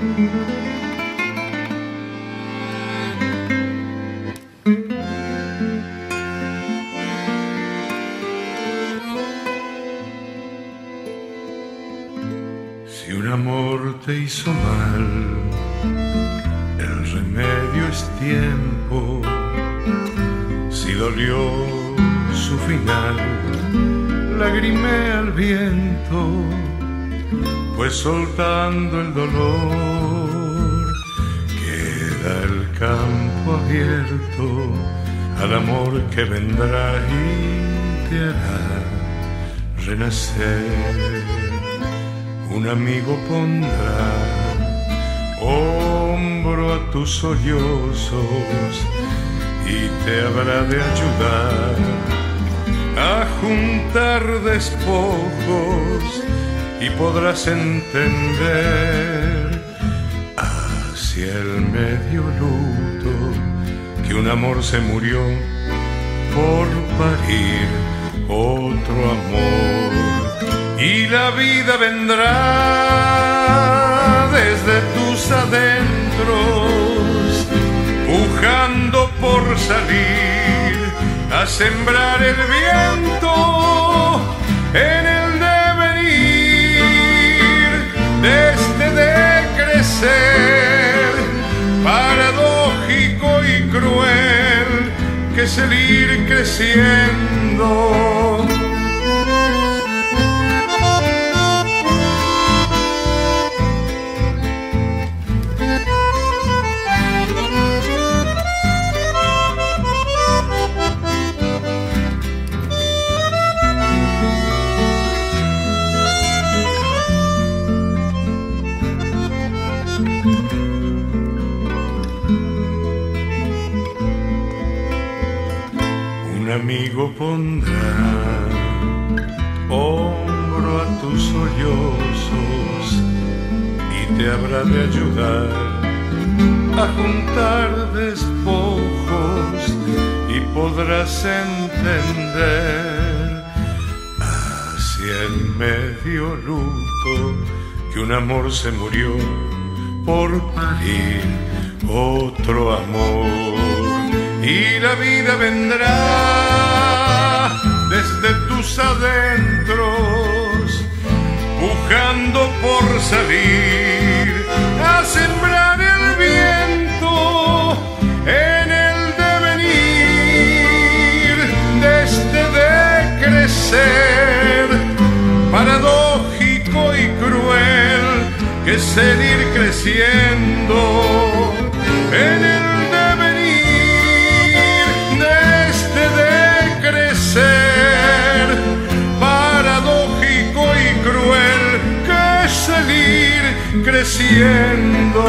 Si un amor te hizo mal, el remedio es tiempo. Si dolió su final, lagrimé al viento pues soltando el dolor, queda el campo abierto al amor que vendrá y te hará renacer. Un amigo pondrá hombro a tus sollozos y te habrá de ayudar a juntar despojos y podrás entender hacia el medio luto que un amor se murió por parir otro amor. Y la vida vendrá desde tus adentros, pujando por salir a sembrar el viento en que es el amigo pondrá hombro a tus sollozos y te habrá de ayudar a juntar despojos y podrás entender hacia el medio luto que un amor se murió por parir otro amor y la vida vendrá desde tus adentros, buscando por salir a sembrar el viento en el devenir desde de crecer, paradójico y cruel, que es el ir creciendo en el creciendo.